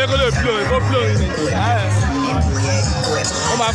ẹ̀rí kó lè blow kó blow yìí ó máa.